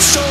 so